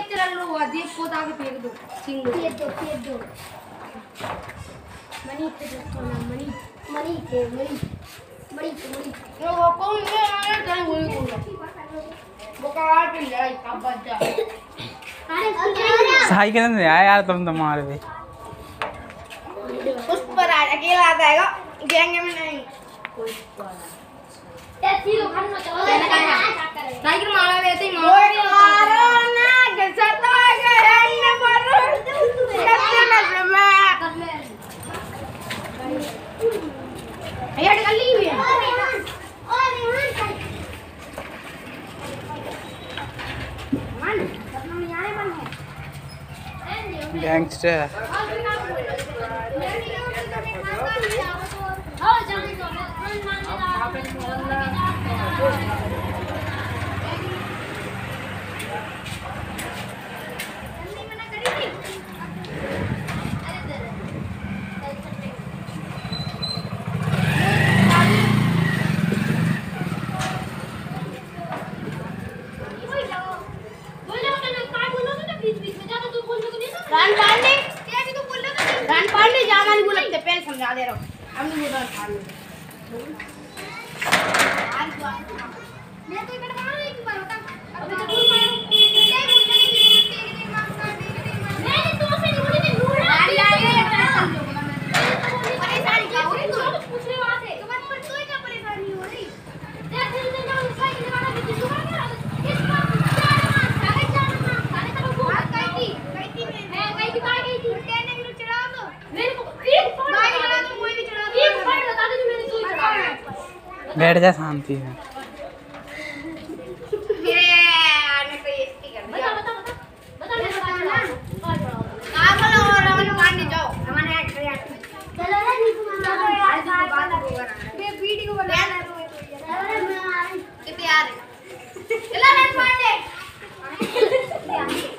दीप लो हुआ दीप को आगे फेंक दो छीन लो फेंक दो फेंक दो मनी रखो ना मनी मनी के मनी मनी के मनी वो कौन है आया कहीं वही बोल बकार पे ले आई का बच्चा अरे अरे साइकिल आया यार तुम तो मार भी उस पर आ अकेला आता है गैंग में नहीं ये तीनों खाना चलो साइकिल है रान पांडे। रान पांडे जामा नहीं बोलते पहले समझा दे रहा हूँ। हम नहीं बोल रहा पांडे। बैठ जा शांति से Yeah.